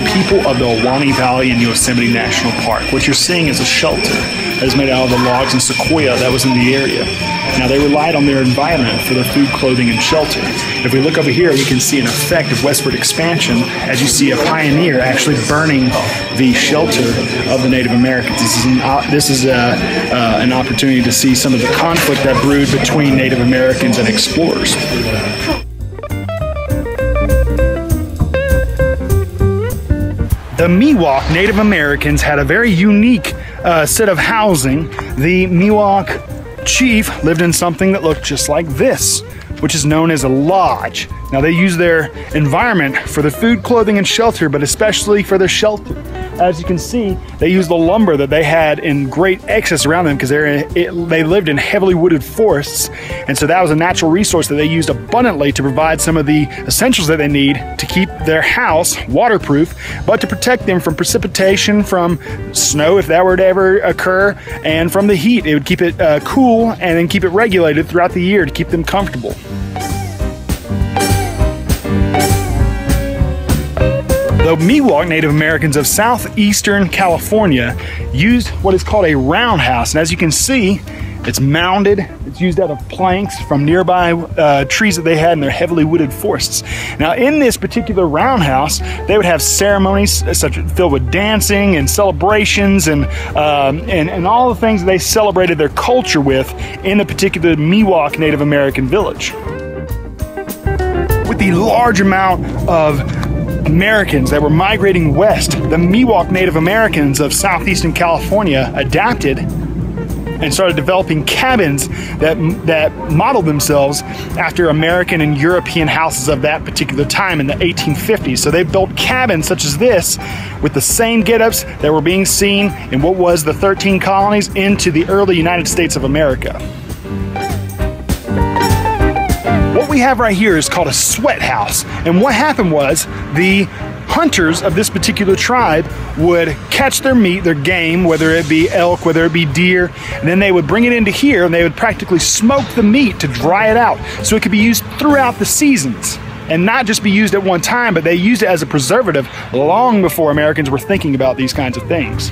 example of the Ahwahnee Valley in Yosemite National Park. What you're seeing is a shelter that is made out of the logs and sequoia that was in the area. Now, they relied on their environment for their food, clothing, and shelter. If we look over here, we can see an effect of westward expansion as you see a pioneer actually burning the shelter of the Native Americans. This is an, uh, this is a, uh, an opportunity to see some of the conflict that brewed between Native Americans and explorers. The Miwok Native Americans had a very unique uh, set of housing. The Miwok chief lived in something that looked just like this, which is known as a lodge. Now, they use their environment for their food, clothing, and shelter, but especially for their shelter. As you can see, they used the lumber that they had in great excess around them because they lived in heavily wooded forests. And so that was a natural resource that they used abundantly to provide some of the essentials that they need to keep their house waterproof, but to protect them from precipitation, from snow if that were to ever occur, and from the heat. It would keep it uh, cool and then keep it regulated throughout the year to keep them comfortable. The Miwok Native Americans of southeastern California used what is called a roundhouse. And as you can see, it's mounded. It's used out of planks from nearby uh, trees that they had in their heavily wooded forests. Now, in this particular roundhouse, they would have ceremonies such filled with dancing and celebrations and, um, and and all the things that they celebrated their culture with in a particular Miwok Native American village. With the large amount of Americans that were migrating west, the Miwok Native Americans of southeastern California adapted and started developing cabins that that modeled themselves after American and European houses of that particular time in the 1850s. So they built cabins such as this with the same get-ups that were being seen in what was the 13 colonies into the early United States of America. We have right here is called a sweat house. And what happened was the hunters of this particular tribe would catch their meat, their game, whether it be elk, whether it be deer, and then they would bring it into here and they would practically smoke the meat to dry it out so it could be used throughout the seasons and not just be used at one time, but they used it as a preservative long before Americans were thinking about these kinds of things.